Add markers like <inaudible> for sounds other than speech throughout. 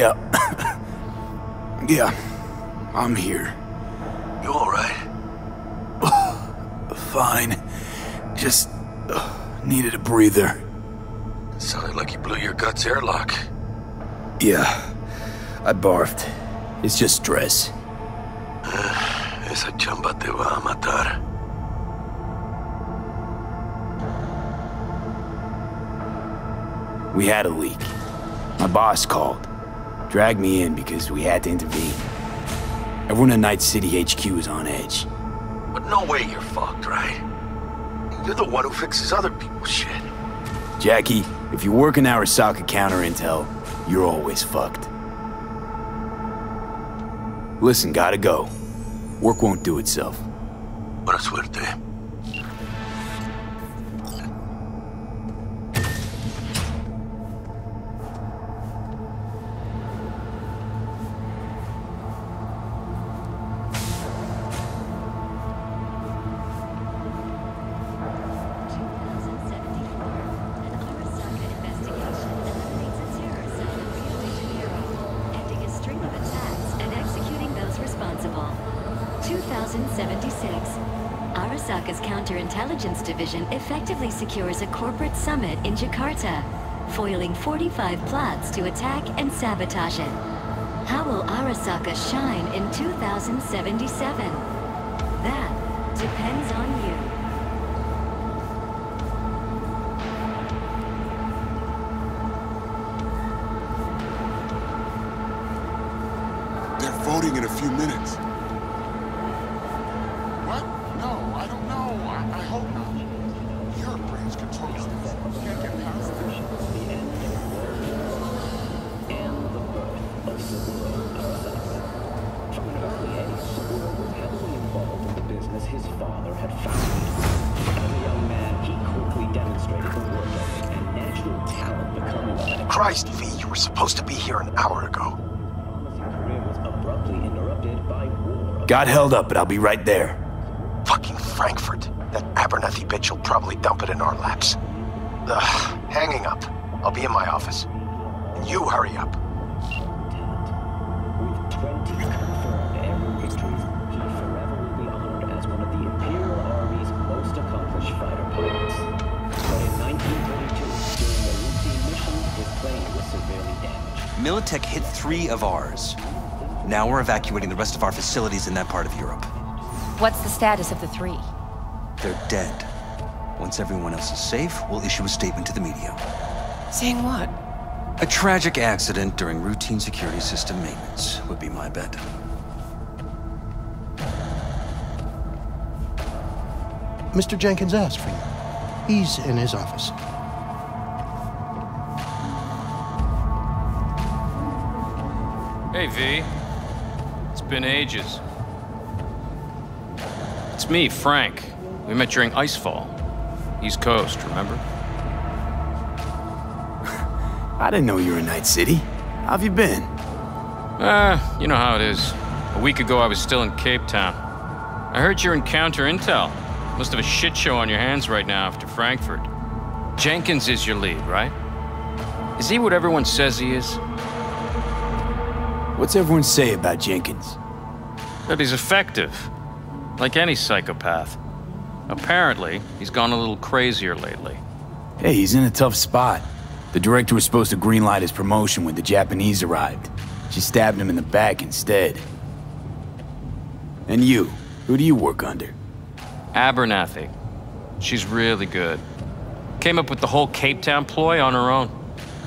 Yeah. <coughs> yeah. I'm here. You alright? <sighs> Fine. Just uh, needed a breather. Sounded like you blew your guts airlock. Yeah. I barfed. It's just stress. <sighs> Esa chamba te va a matar. We had a leak. My boss called. Dragged me in because we had to intervene. Everyone in Night City HQ is on edge. But no way you're fucked, right? You're the one who fixes other people's shit. Jackie, if you work in Arasaka counter intel, you're always fucked. Listen, gotta go. Work won't do itself. Buena suerte. 2076. Arasaka's counterintelligence division effectively secures a corporate summit in Jakarta, foiling 45 plots to attack and sabotage it. How will Arasaka shine in 2077? That depends on you. They're voting in a few minutes. Christ, V, you were supposed to be here an hour ago. promising career was abruptly interrupted by war. Got held up, but I'll be right there. Fucking Frankfurt. That Abernathy bitch will probably dump it in our laps. Ugh, hanging up. I'll be in my office. And you hurry up. Militech hit three of ours. Now we're evacuating the rest of our facilities in that part of Europe. What's the status of the three? They're dead. Once everyone else is safe, we'll issue a statement to the media. Saying what? A tragic accident during routine security system maintenance would be my bet. Mr. Jenkins asked for you. He's in his office. V. It's been ages. It's me, Frank. We met during Icefall. East Coast, remember? <laughs> I didn't know you were in Night City. How have you been? Ah, you know how it is. A week ago, I was still in Cape Town. I heard you're in counter intel. Must have a shit show on your hands right now after Frankfurt. Jenkins is your lead, right? Is he what everyone says he is? What's everyone say about Jenkins? That he's effective. Like any psychopath. Apparently, he's gone a little crazier lately. Hey, he's in a tough spot. The director was supposed to greenlight his promotion when the Japanese arrived. She stabbed him in the back instead. And you, who do you work under? Abernathy. She's really good. Came up with the whole Cape Town ploy on her own.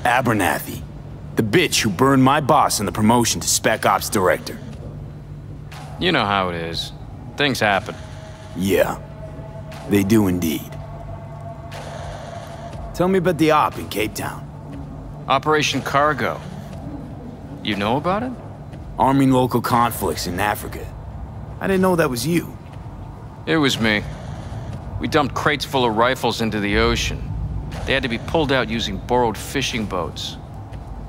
Abernathy. The bitch who burned my boss in the promotion to Spec Ops Director. You know how it is. Things happen. Yeah, they do indeed. Tell me about the op in Cape Town. Operation Cargo. You know about it? Arming local conflicts in Africa. I didn't know that was you. It was me. We dumped crates full of rifles into the ocean. They had to be pulled out using borrowed fishing boats.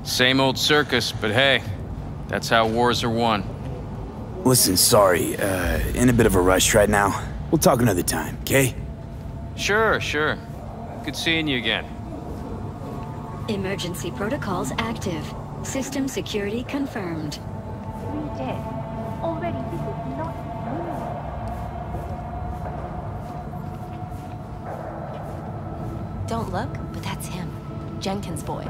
Same old circus, but hey, that's how wars are won. Listen, sorry, uh, in a bit of a rush right now. We'll talk another time, okay? Sure, sure. Good seeing you again. Emergency protocols active. System security confirmed. We dead. Already, this is not Don't look, but that's him. Jenkins' boy.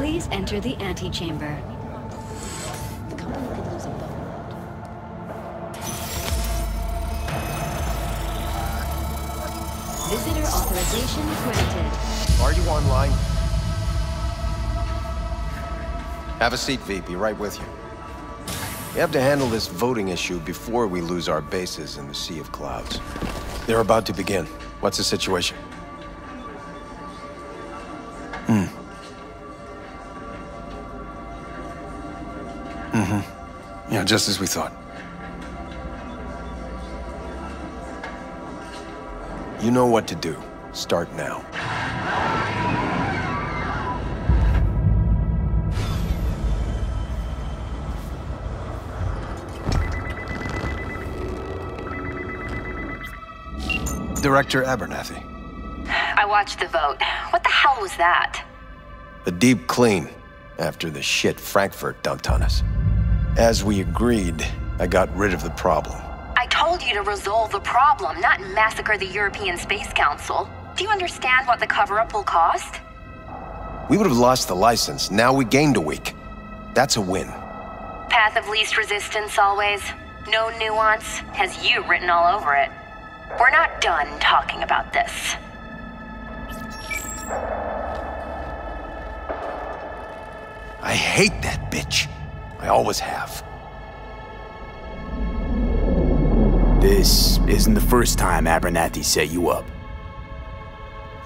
Please enter the antechamber. The company could lose a boat. Visitor authorization granted. Are you online? Have a seat, V. Be right with you. We have to handle this voting issue before we lose our bases in the Sea of Clouds. They're about to begin. What's the situation? Yeah, just as we thought. You know what to do. Start now. Director Abernathy. I watched the vote. What the hell was that? A deep clean after the shit Frankfurt dumped on us. As we agreed, I got rid of the problem. I told you to resolve the problem, not massacre the European Space Council. Do you understand what the cover-up will cost? We would have lost the license. Now we gained a week. That's a win. Path of least resistance always. No nuance. Has you written all over it. We're not done talking about this. I hate that bitch. I always have. This isn't the first time Abernathy set you up.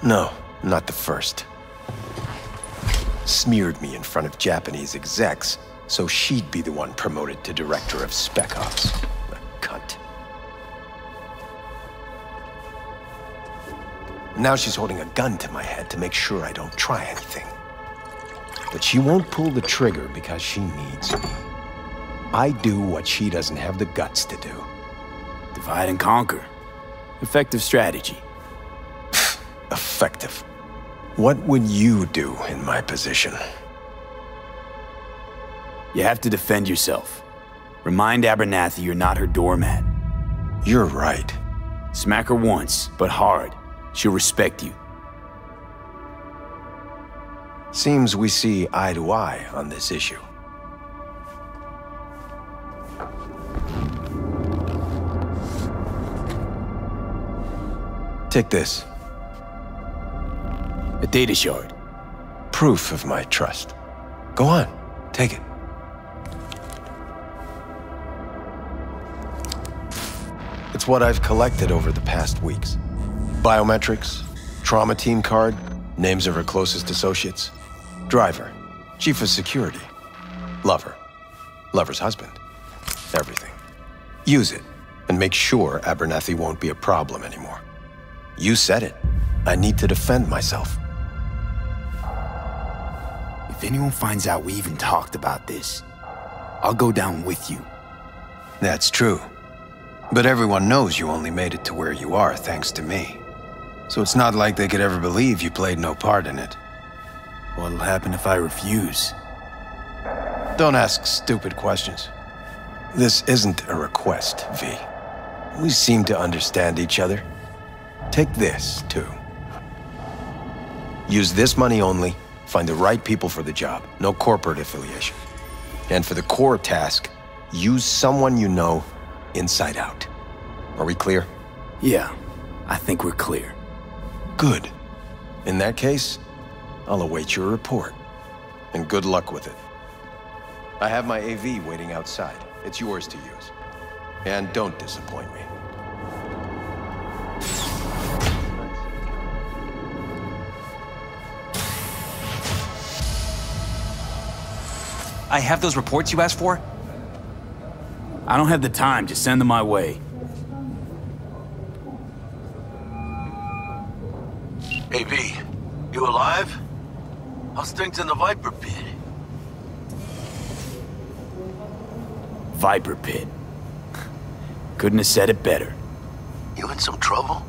No, not the first. Smeared me in front of Japanese execs, so she'd be the one promoted to director of Spec Ops. A cunt. Now she's holding a gun to my head to make sure I don't try anything. But she won't pull the trigger because she needs me. I do what she doesn't have the guts to do. Divide and conquer. Effective strategy. <sighs> Effective. What would you do in my position? You have to defend yourself. Remind Abernathy you're not her doormat. You're right. Smack her once, but hard. She'll respect you. Seems we see eye to eye on this issue. Take this. A data shard. Proof of my trust. Go on, take it. It's what I've collected over the past weeks. Biometrics, trauma team card, names of her closest associates, driver, chief of security, lover, lover's husband, everything. Use it, and make sure Abernathy won't be a problem anymore. You said it. I need to defend myself. If anyone finds out we even talked about this, I'll go down with you. That's true. But everyone knows you only made it to where you are thanks to me. So it's not like they could ever believe you played no part in it. What'll happen if I refuse? Don't ask stupid questions. This isn't a request, V. We seem to understand each other. Take this, too. Use this money only, find the right people for the job, no corporate affiliation. And for the core task, use someone you know inside out. Are we clear? Yeah, I think we're clear. Good. In that case, I'll await your report. And good luck with it. I have my AV waiting outside. It's yours to use. And don't disappoint me. I have those reports you asked for? I don't have the time. Just send them my way. In the Viper Pit? Viper Pit. Couldn't have said it better. You in some trouble?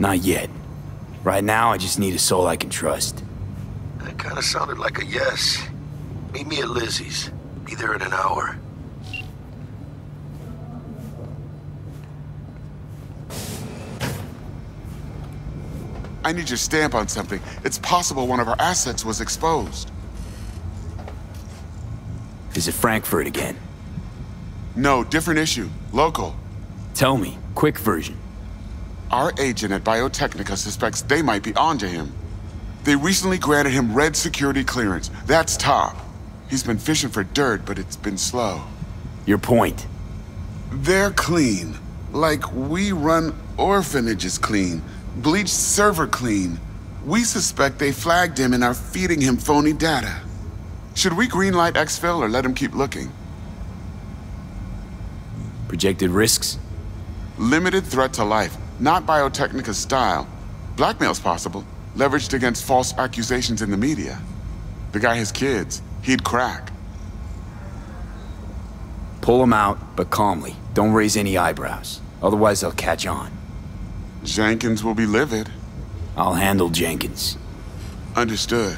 Not yet. Right now, I just need a soul I can trust. That kind of sounded like a yes. Meet me at Lizzie's. Be there in an hour. I need your stamp on something. It's possible one of our assets was exposed. Is it Frankfurt again? No, different issue. Local. Tell me. Quick version. Our agent at Biotechnica suspects they might be onto him. They recently granted him red security clearance. That's top. He's been fishing for dirt, but it's been slow. Your point? They're clean. Like we run orphanages clean. Bleached server clean. We suspect they flagged him and are feeding him phony data. Should we greenlight exfil or let him keep looking? Projected risks? Limited threat to life, not Biotechnica style. Blackmail's possible, leveraged against false accusations in the media. The guy has kids. He'd crack. Pull him out, but calmly. Don't raise any eyebrows. Otherwise, they'll catch on. Jenkins will be livid. I'll handle Jenkins. Understood.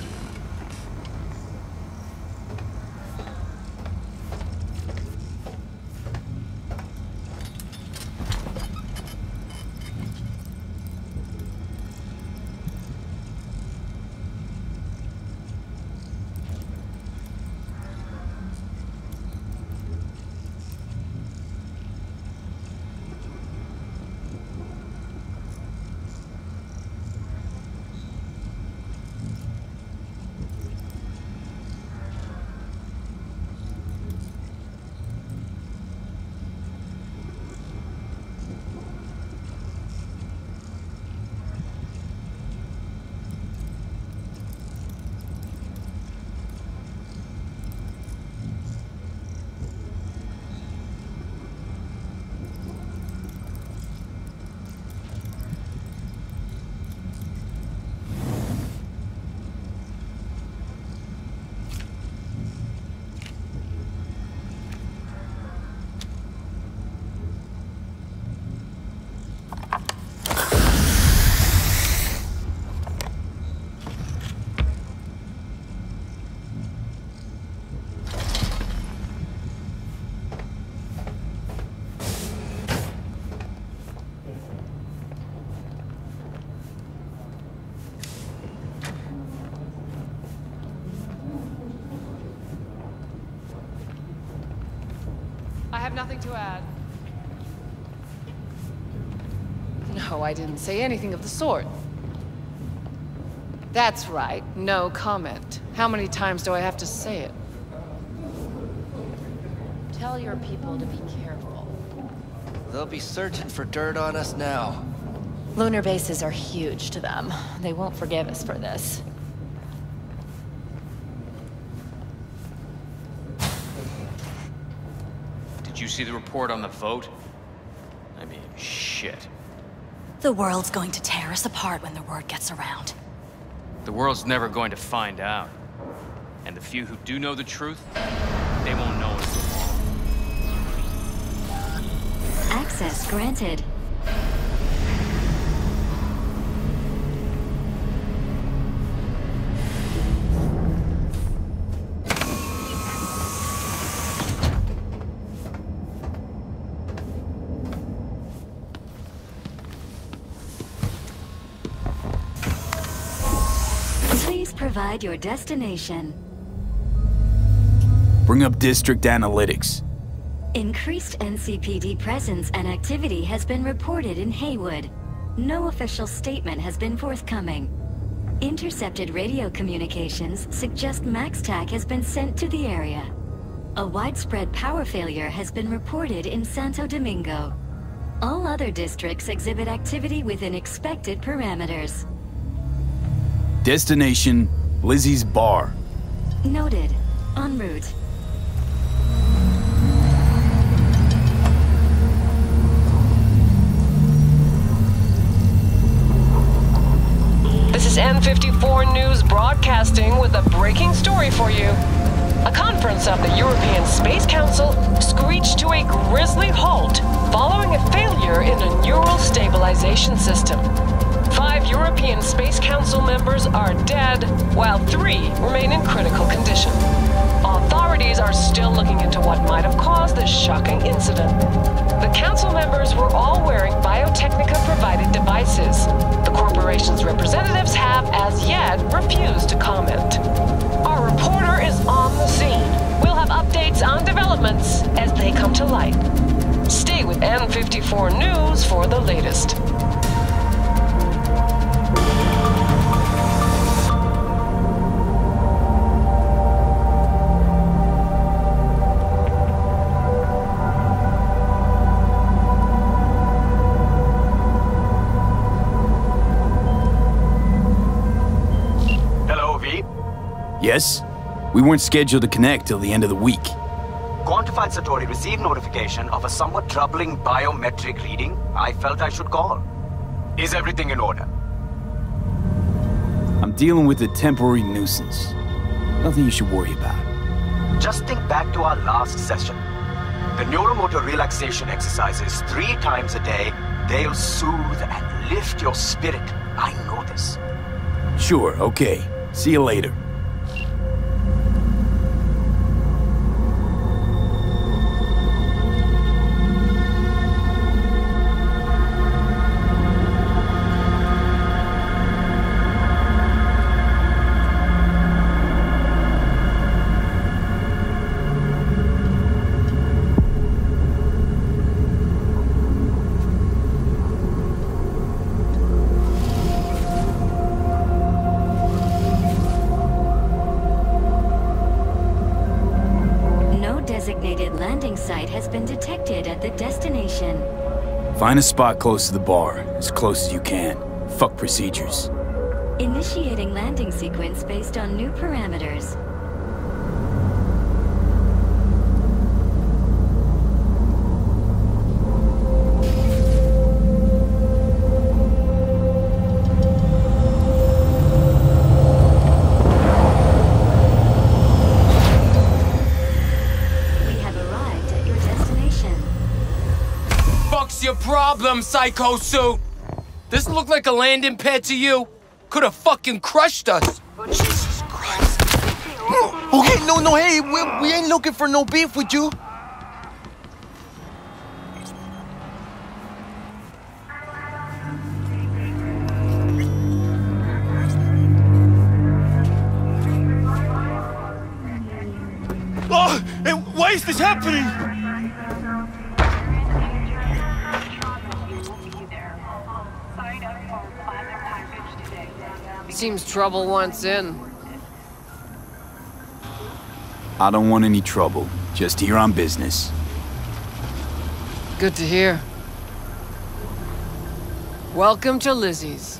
Nothing to add. No, I didn't say anything of the sort. That's right, no comment. How many times do I have to say it? Tell your people to be careful. They'll be searching for dirt on us now. Lunar bases are huge to them. They won't forgive us for this. See the report on the vote? I mean, shit. The world's going to tear us apart when the word gets around. The world's never going to find out. And the few who do know the truth, they won't know for long. Access granted. Your destination. Bring up District Analytics. Increased NCPD presence and activity has been reported in Heywood. No official statement has been forthcoming. Intercepted radio communications suggest MaxTac has been sent to the area. A widespread power failure has been reported in Santo Domingo. All other districts exhibit activity within expected parameters. Destination, Lizzie's bar. Noted. En route. This is N54 News broadcasting with a breaking story for you. A conference of the European Space Council screeched to a grisly halt following a failure in a neural stabilization system. Council members are dead, while three remain in critical condition. Authorities are still looking into what might have caused this shocking incident. The council members were all wearing Biotechnica-provided devices. The corporation's representatives have, as yet, refused to comment. Our reporter is on the scene. We'll have updates on developments as they come to light. Stay with N54 News for the latest. Yes? We weren't scheduled to connect till the end of the week. Quantified Satori received notification of a somewhat troubling biometric reading. I felt I should call. Is everything in order? I'm dealing with a temporary nuisance. Nothing you should worry about. Just think back to our last session. The neuromotor relaxation exercises three times a day, they'll soothe and lift your spirit. I know this. Sure, okay. See you later. Designated landing site has been detected at the destination. Find a spot close to the bar, as close as you can. Fuck procedures. Initiating landing sequence based on new parameters. Problem, Psycho Suit? This look like a landing pad to you? Could have fucking crushed us. Oh, Jesus Christ. Okay, no, no, hey, we, we ain't looking for no beef with you. Oh, and why is this happening? Seems trouble wants in. I don't want any trouble. Just here on business. Good to hear. Welcome to Lizzie's.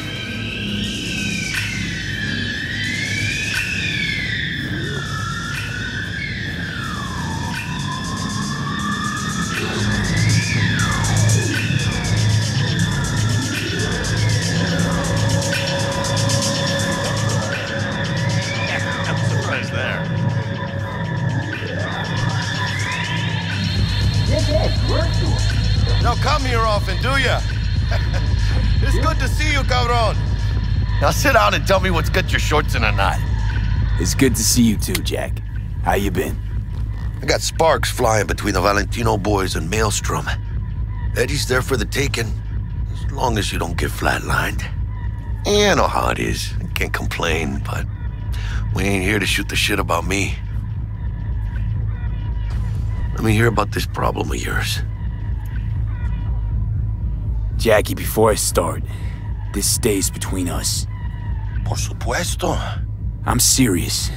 Now sit down and tell me what's got your shorts in a knot. It's good to see you too, Jack. How you been? I got sparks flying between the Valentino boys and Maelstrom. Eddie's there for the taking, as long as you don't get flatlined. Yeah, I know how it is. I can't complain, but We ain't here to shoot the shit about me. Let me hear about this problem of yours. Jackie, before I start, this stays between us. Por supuesto. I'm serious.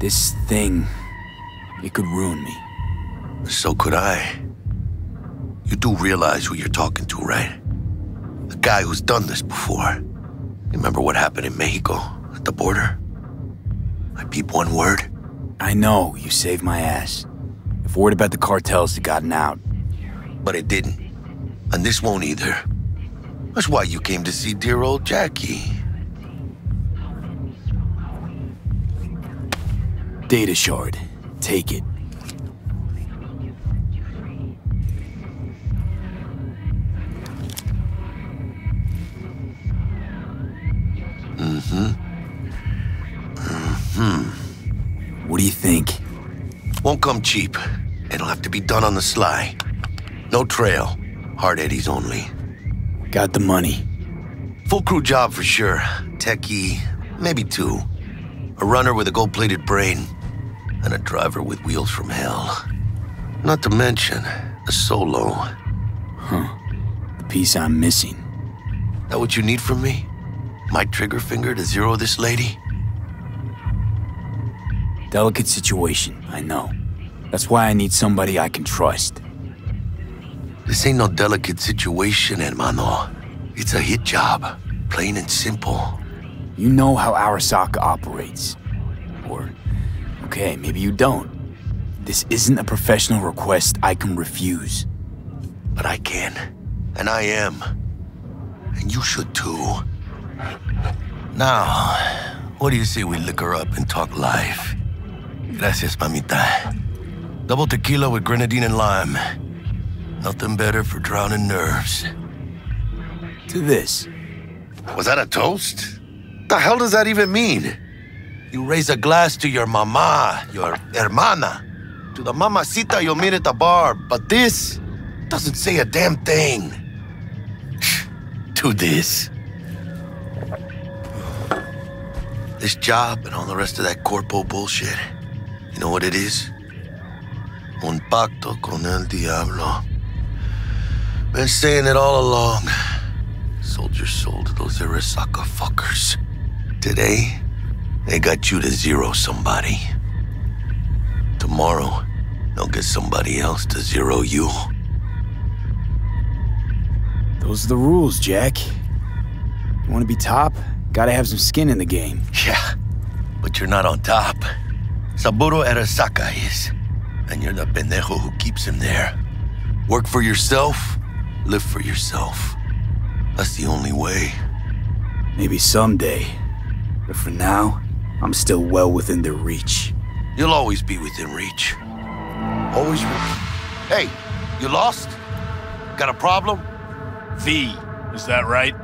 This thing, it could ruin me. So could I. You do realize who you're talking to, right? The guy who's done this before. Remember what happened in Mexico, at the border? I peep one word. I know, you saved my ass. If word about the cartels had gotten out. But it didn't. And this won't either. That's why you came to see dear old Jackie. Data shard. Take it. Mm-hmm. Mm-hmm. What do you think? Won't come cheap. It'll have to be done on the sly. No trail. Hard eddies only. Got the money. Full crew job for sure. Techie, maybe two. A runner with a gold-plated brain. And a driver with wheels from hell. Not to mention, a solo. Huh. The piece I'm missing. That what you need from me? My trigger finger to zero this lady? Delicate situation, I know. That's why I need somebody I can trust. This ain't no delicate situation, hermano. It's a hit job. Plain and simple. You know how Arasaka operates. Okay, maybe you don't. This isn't a professional request I can refuse. But I can. And I am. And you should too. Now, what do you say we liquor up and talk life? Gracias, mamita. Double tequila with grenadine and lime. Nothing better for drowning nerves. To this. Was that a toast? The hell does that even mean? You raise a glass to your mama, your hermana, to the mamacita you'll meet at the bar, but this doesn't say a damn thing. <sighs> to this. This job and all the rest of that corpo bullshit. You know what it is? Un pacto con el diablo. Been saying it all along. Sold your soul to those Arasaka fuckers. Today, they got you to zero somebody. Tomorrow, they'll get somebody else to zero you. Those are the rules, Jack. You want to be top? Gotta have some skin in the game. Yeah, but you're not on top. Saburo Arasaka is. And you're the pendejo who keeps him there. Work for yourself, live for yourself. That's the only way. Maybe someday. But for now, I'm still well within their reach. You'll always be within reach. Always re Hey, you lost? Got a problem? V, is that right?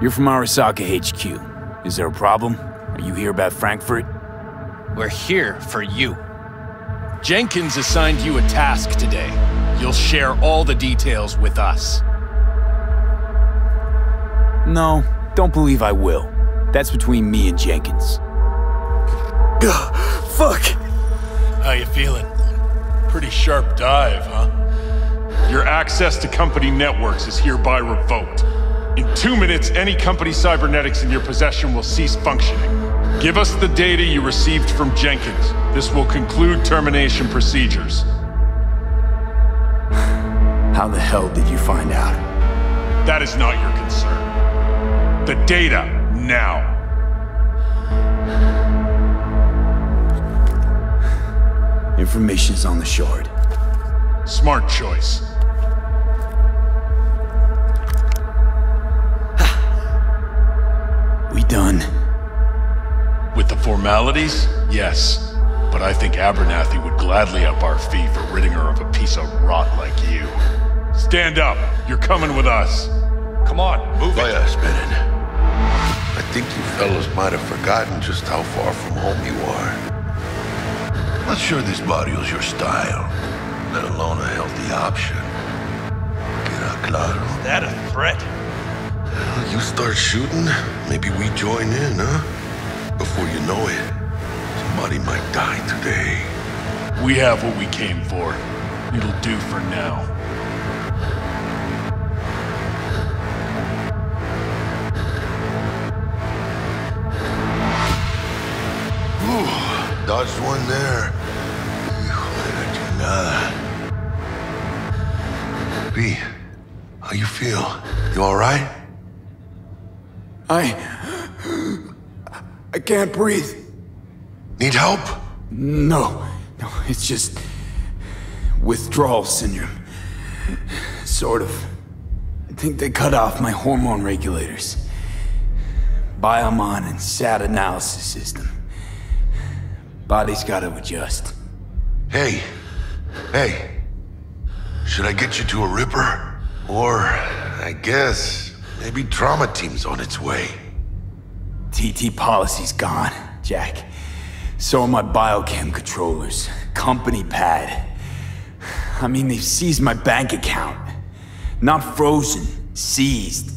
You're from Arasaka HQ. Is there a problem? Are you here about Frankfurt? We're here for you. Jenkins assigned you a task today. You'll share all the details with us. No, don't believe I will. That's between me and Jenkins. Ugh, fuck! How you feeling? Pretty sharp dive, huh? Your access to company networks is hereby revoked. In two minutes, any company cybernetics in your possession will cease functioning. Give us the data you received from Jenkins. This will conclude termination procedures. <sighs> How the hell did you find out? That is not your concern. The data, now. Information's on the shard. Smart choice. <sighs> we done? With the formalities, yes. But I think Abernathy would gladly up our fee for ridding her of a piece of rot like you. Stand up. You're coming with us. Come on, move it. Vaya, esperen. I think you fellas might have forgotten just how far from home you are. Not sure this barrio's your style, let alone a healthy option. Queda claro. Is that a threat? You start shooting, maybe we join in, huh? Before you know it, somebody might die today. We have what we came for. It'll do for now. Dodged one there. Hijo. B, how you feel? You all right? I. I can't breathe. Need help? No. No, it's just. withdrawal syndrome. Sort of. I think they cut off my hormone regulators. Biomon and SAT analysis system. Body's gotta adjust. Hey, hey. Should I get you to a Ripper? Or, I guess, maybe trauma team's on its way. TT policy's gone, Jack. So are my biochem controllers. Company pad. I mean, they've seized my bank account. Not frozen, seized.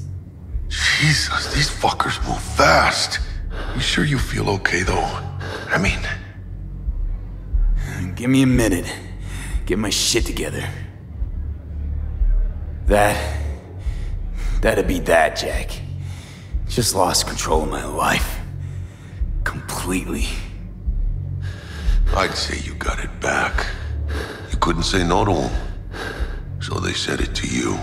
Jesus, these fuckers move fast. You sure you feel okay, though? I mean... Give me a minute. Get my shit together. That... That'd be that, Jack. Just lost control of my life. Completely. I'd say you got it back. You couldn't say no to them. So they said it to you.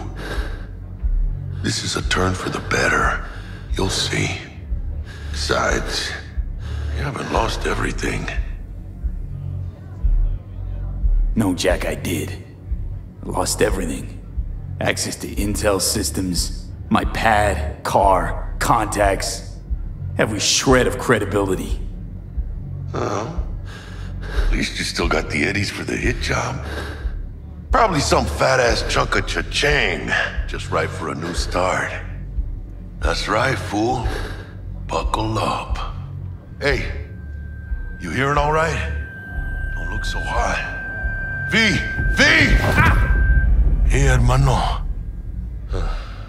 This is a turn for the better. You'll see. Besides, you haven't lost everything. No, Jack, I did. I lost everything. Access to intel systems, my pad, car, contacts, every shred of credibility. Oh. At least you still got the eddies for the hit job. Probably some fat-ass chunk of cha-ching, just right for a new start. That's right, fool. Buckle up. Hey, you hearing all right? Don't look so hot. V! V! Hey, hermano.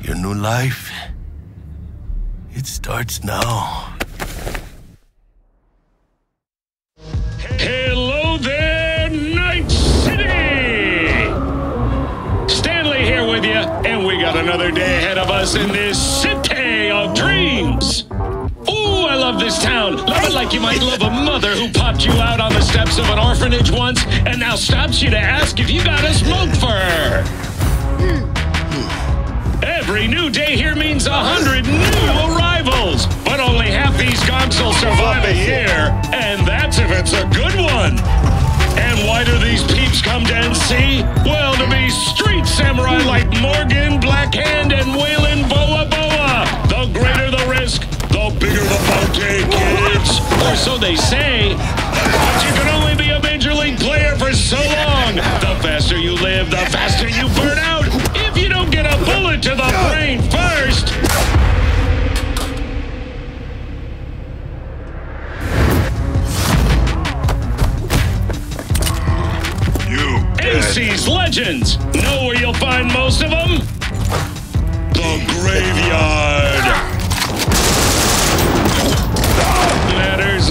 Your new life, it starts now. Hello there, Night City! Stanley here with you, and we got another day ahead of us in this city town. Love it like you might love a mother who popped you out on the steps of an orphanage once and now stops you to ask if you got a smoke for her. Every new day here means a hundred new arrivals, but only half these gonks will survive a year, and that's if it's a good one. And why do these peeps come to NC? Well, to be street samurai like Morgan, Blackhand, and Weyland bounty, kids. Or so they say. But you can only be a major league player for so long. The faster you live, the faster you burn out. If you don't get a bullet to the brain first. You. NC's legends. Know where you'll find most of them? The graveyard.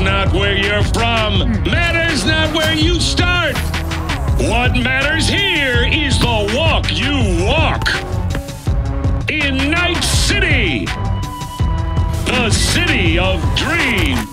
Not where you're from. Matters not where you start. What matters here is the walk you walk. In Night City. The city of dreams.